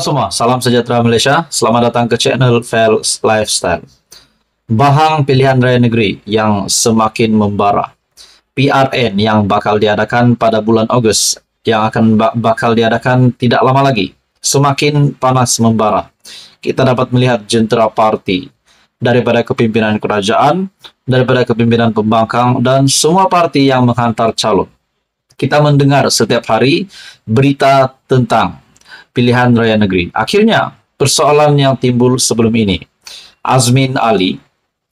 Semua, salam sejahtera Malaysia. Selamat datang ke channel Fair Lifestyle. Bahang pilihan raya negeri yang semakin membara. PRN yang bakal diadakan pada bulan Ogos yang akan bakal diadakan tidak lama lagi. Semakin panas membara. Kita dapat melihat jentera parti daripada kepimpinan kerajaan, daripada kepimpinan pembangkang dan semua parti yang menghantar calon. Kita mendengar setiap hari berita tentang pilihan raya negeri. Akhirnya, persoalan yang timbul sebelum ini. Azmin Ali,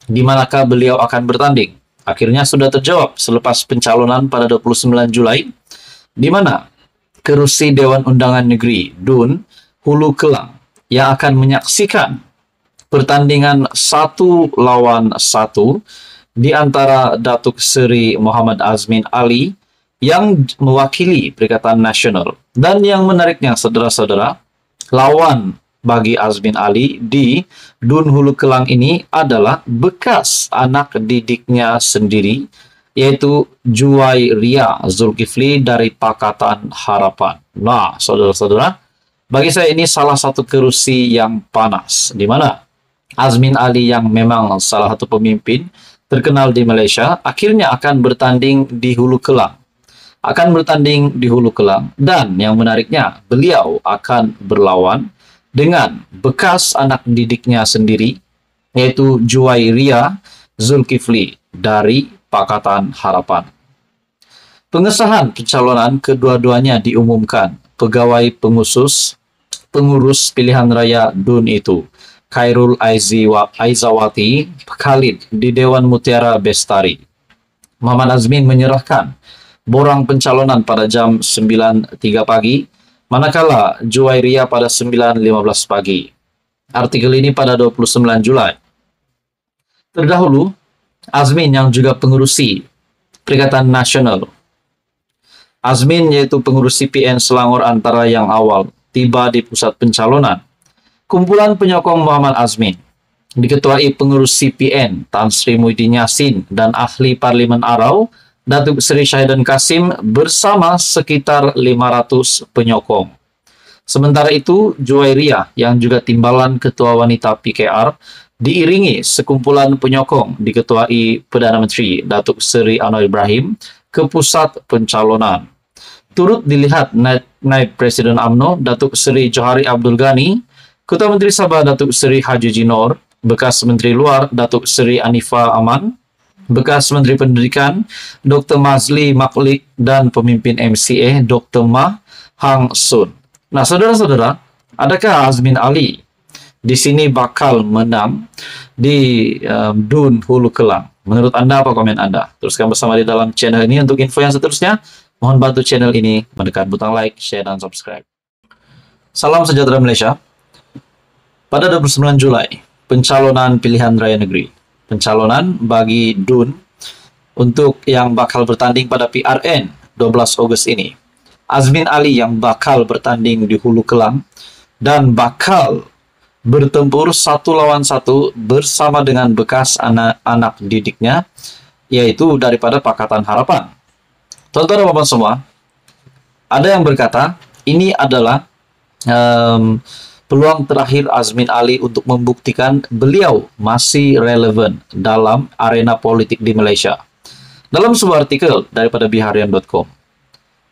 di manakah beliau akan bertanding? Akhirnya sudah terjawab selepas pencalonan pada 29 Julai, di mana kerusi Dewan Undangan Negeri DUN Hulu Kelang yang akan menyaksikan pertandingan satu lawan satu di antara Datuk Seri Muhammad Azmin Ali yang mewakili Perikatan Nasional. Dan yang menariknya, saudara-saudara, lawan bagi Azmin Ali di Dun Hulu Kelang ini adalah bekas anak didiknya sendiri, yaitu Juwai Ria Zulkifli dari Pakatan Harapan. Nah, saudara-saudara, bagi saya ini salah satu kerusi yang panas, di mana Azmin Ali yang memang salah satu pemimpin terkenal di Malaysia, akhirnya akan bertanding di Hulu Kelang akan bertanding di Hulu Kelang dan yang menariknya beliau akan berlawan dengan bekas anak didiknya sendiri yaitu Juwairia Zulkifli dari Pakatan Harapan. Pengesahan pencalonan kedua-duanya diumumkan pegawai pengusus pengurus pilihan raya DUN itu Khairul Aizawati Khalid di Dewan Mutiara Bestari. Muhammad Azmin menyerahkan borang pencalonan pada jam 9.3 pagi, manakala Juwairia pada 9.15 pagi. Artikel ini pada 29 Julai. Terdahulu, Azmin yang juga pengurusi Perikatan Nasional. Azmin yaitu pengurus CPN Selangor antara yang awal tiba di pusat pencalonan. Kumpulan penyokong Muhammad Azmin diketuai pengurus CPN Tan Sri Muhyiddin Yassin dan ahli Parlimen Arau Datuk Seri Syahidan Kasim bersama sekitar 500 penyokong. Sementara itu, Juwairia yang juga timbalan Ketua Wanita PKR diiringi sekumpulan penyokong diketuai Perdana Menteri Datuk Seri Anwar Ibrahim ke pusat pencalonan. Turut dilihat Naib, Naib Presiden AMNO Datuk Seri Johari Abdul Ghani, Ketua Menteri Sabah Datuk Seri Haji Jinor, bekas Menteri Luar Datuk Seri Anifa Aman, bekas Menteri Pendidikan Dr. Mazli Maklik dan pemimpin MCA Dr. Ma Hang Sun. Nah, saudara-saudara, adakah Azmin Ali di sini bakal menang di um, Dun Hulu Kelang? Menurut Anda apa komen Anda? Teruskan bersama di dalam channel ini untuk info yang seterusnya. Mohon bantu channel ini menekan butang like, share, dan subscribe. Salam sejahtera Malaysia. Pada 29 Julai, pencalonan pilihan raya negeri pencalonan bagi Dun untuk yang bakal bertanding pada PRN 12 Ogos ini. Azmin Ali yang bakal bertanding di Hulu Kelang dan bakal bertempur satu lawan satu bersama dengan bekas anak-anak didiknya yaitu daripada Pakatan Harapan. Dan bapak semua, ada yang berkata ini adalah um, peluang terakhir Azmin Ali untuk membuktikan beliau masih relevan dalam arena politik di Malaysia. Dalam sebuah artikel daripada biharian.com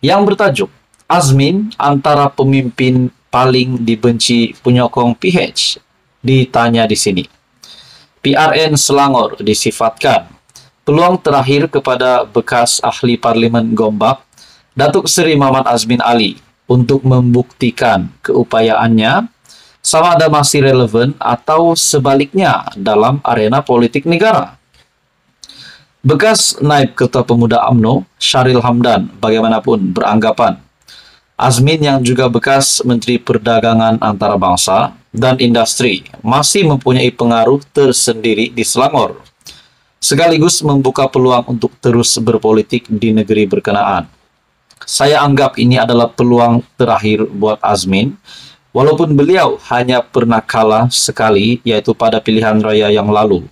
yang bertajuk Azmin antara pemimpin paling dibenci penyokong PH ditanya di sini. PRN Selangor disifatkan peluang terakhir kepada bekas ahli parlimen Gombak Datuk Seri Muhammad Azmin Ali untuk membuktikan keupayaannya sama ada masih relevan atau sebaliknya dalam arena politik negara. Bekas naib ketua pemuda AMNO, Syaril Hamdan, bagaimanapun beranggapan Azmin yang juga bekas Menteri Perdagangan Antarabangsa dan Industri masih mempunyai pengaruh tersendiri di Selangor, sekaligus membuka peluang untuk terus berpolitik di negeri berkenaan. Saya anggap ini adalah peluang terakhir buat Azmin Walaupun beliau hanya pernah kalah sekali, yaitu pada pilihan raya yang lalu.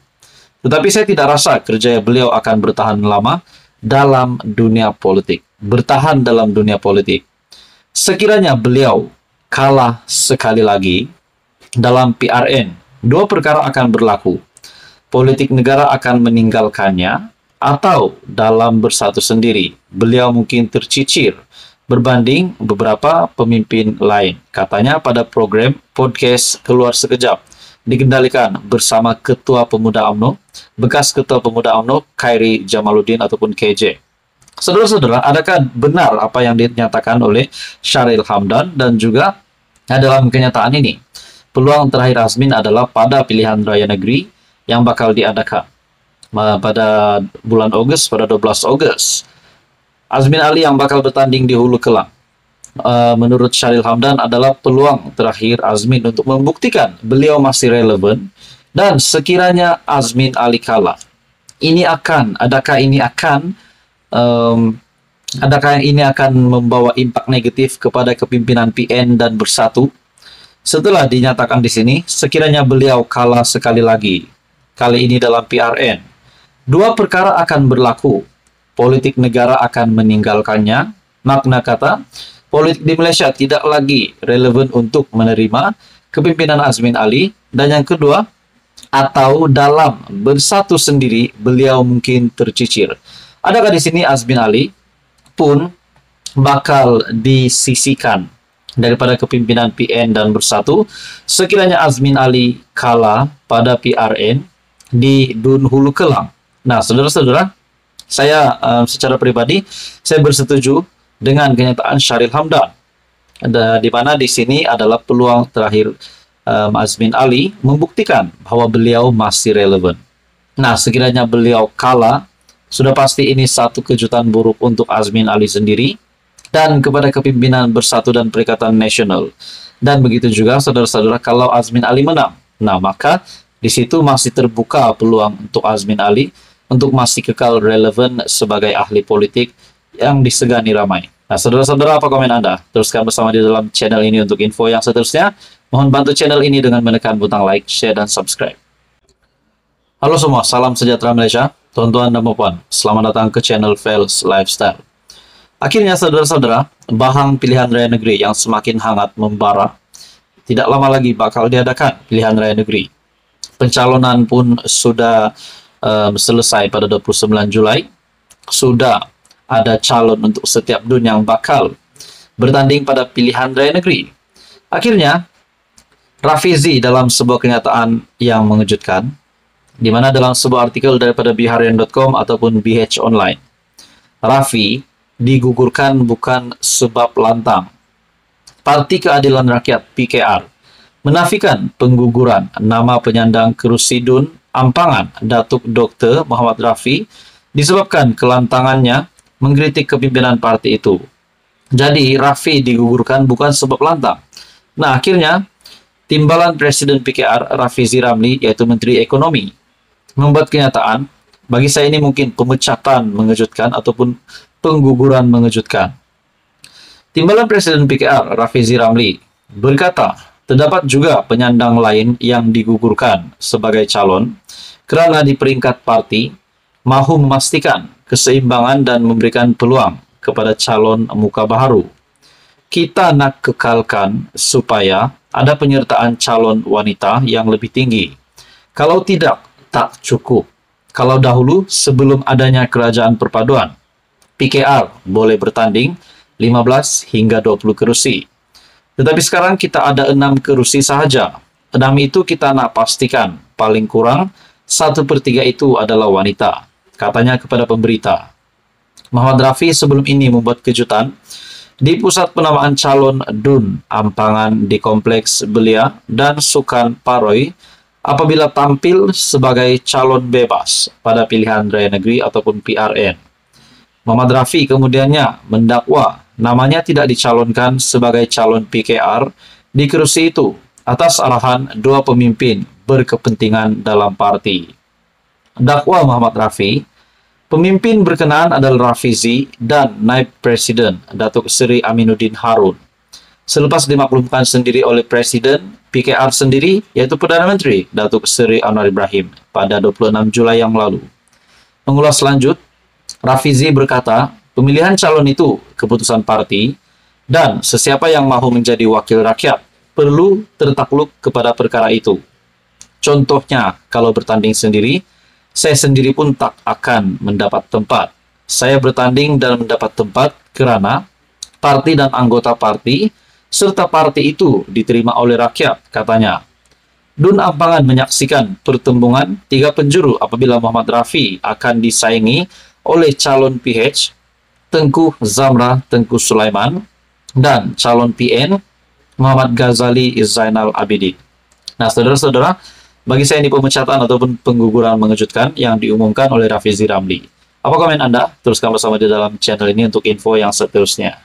Tetapi saya tidak rasa kerja beliau akan bertahan lama dalam dunia politik. Bertahan dalam dunia politik. Sekiranya beliau kalah sekali lagi dalam PRN, dua perkara akan berlaku. Politik negara akan meninggalkannya atau dalam bersatu sendiri. Beliau mungkin tercicir berbanding beberapa pemimpin lain. Katanya pada program podcast Keluar Sekejap dikendalikan bersama Ketua Pemuda UMNO, bekas Ketua Pemuda UMNO, Khairi Jamaluddin ataupun KJ. Saudara-saudara, adakah benar apa yang dinyatakan oleh Syaril Hamdan dan juga dalam kenyataan ini? Peluang terakhir Azmin adalah pada pilihan raya negeri yang bakal diadakan pada bulan Agustus, pada 12 Agustus. Azmin Ali yang bakal bertanding di Hulu Kelang. Uh, menurut Syaril Hamdan adalah peluang terakhir Azmin untuk membuktikan beliau masih relevan dan sekiranya Azmin Ali kalah ini akan adakah ini akan um, adakah ini akan membawa impak negatif kepada kepimpinan PN dan bersatu? Setelah dinyatakan di sini sekiranya beliau kalah sekali lagi kali ini dalam PRN dua perkara akan berlaku politik negara akan meninggalkannya makna kata politik di Malaysia tidak lagi relevan untuk menerima kepimpinan Azmin Ali dan yang kedua atau dalam bersatu sendiri beliau mungkin tercicir. Adakah di sini Azmin Ali pun bakal disisikan daripada kepimpinan PN dan bersatu sekiranya Azmin Ali kalah pada PRN di Dun Hulu Kelang. Nah, saudara-saudara, saya um, secara pribadi saya bersetuju dengan kenyataan Syaril Hamdan. Ada di mana di sini adalah peluang terakhir um, Azmin Ali membuktikan bahwa beliau masih relevan. Nah, sekiranya beliau kalah, sudah pasti ini satu kejutan buruk untuk Azmin Ali sendiri dan kepada kepimpinan Bersatu dan Perikatan Nasional. Dan begitu juga saudara-saudara kalau Azmin Ali menang. Nah, maka di situ masih terbuka peluang untuk Azmin Ali untuk masih kekal relevan sebagai ahli politik yang disegani ramai. Nah, saudara-saudara, apa komen Anda? Teruskan bersama di dalam channel ini untuk info yang seterusnya. Mohon bantu channel ini dengan menekan butang like, share, dan subscribe. Halo semua, salam sejahtera Malaysia. Tuan-tuan dan puan, selamat datang ke channel Fails Lifestyle. Akhirnya, saudara-saudara, bahang pilihan raya negeri yang semakin hangat membara, tidak lama lagi bakal diadakan pilihan raya negeri. Pencalonan pun sudah um, selesai pada 29 Julai. Sudah ada calon untuk setiap dun yang bakal bertanding pada pilihan raya negeri. Akhirnya, Rafizi dalam sebuah kenyataan yang mengejutkan, di mana dalam sebuah artikel daripada biharian.com ataupun BH Online, Rafi digugurkan bukan sebab lantang. Parti Keadilan Rakyat PKR menafikan pengguguran nama penyandang kerusi Dun Ampangan Datuk Dr. Muhammad Rafi disebabkan kelantangannya mengkritik kepimpinan parti itu. Jadi Rafi digugurkan bukan sebab lantang. Nah akhirnya timbalan Presiden PKR Rafi Ziramli yaitu Menteri Ekonomi membuat kenyataan bagi saya ini mungkin pemecatan mengejutkan ataupun pengguguran mengejutkan. Timbalan Presiden PKR Rafi Ziramli berkata terdapat juga penyandang lain yang digugurkan sebagai calon kerana di peringkat parti mahu memastikan keseimbangan dan memberikan peluang kepada calon muka baru. Kita nak kekalkan supaya ada penyertaan calon wanita yang lebih tinggi. Kalau tidak, tak cukup. Kalau dahulu sebelum adanya kerajaan perpaduan, PKR boleh bertanding 15 hingga 20 kerusi. Tetapi sekarang kita ada 6 kerusi sahaja. 6 itu kita nak pastikan paling kurang 1 per 3 itu adalah wanita katanya kepada pemberita. Muhammad Rafi sebelum ini membuat kejutan di pusat penamaan calon Dun Ampangan di Kompleks Belia dan Sukan Paroi apabila tampil sebagai calon bebas pada pilihan raya negeri ataupun PRN. Muhammad Rafi kemudiannya mendakwa namanya tidak dicalonkan sebagai calon PKR di kerusi itu atas arahan dua pemimpin berkepentingan dalam parti dakwa Muhammad Rafi, pemimpin berkenaan adalah Rafizi dan Naib Presiden Datuk Seri Aminuddin Harun. Selepas dimaklumkan sendiri oleh Presiden PKR sendiri, yaitu Perdana Menteri Datuk Seri Anwar Ibrahim pada 26 Julai yang lalu. Mengulas lanjut, Rafizi berkata, pemilihan calon itu keputusan parti Dan sesiapa yang mau menjadi wakil rakyat perlu tertakluk kepada perkara itu. Contohnya, kalau bertanding sendiri, saya sendiri pun tak akan mendapat tempat. Saya bertanding dan mendapat tempat karena parti dan anggota parti serta parti itu diterima oleh rakyat, katanya. Dun Ampangan menyaksikan pertembungan tiga penjuru apabila Muhammad Rafi akan disaingi oleh calon PH Tengku Zamra Tengku Sulaiman dan calon PN Muhammad Ghazali Zainal Abidin. Nah, saudara-saudara, bagi saya ini pemecatan ataupun pengguguran mengejutkan yang diumumkan oleh Rafizi Ramli. Apa komen Anda? Teruskan bersama di dalam channel ini untuk info yang seterusnya.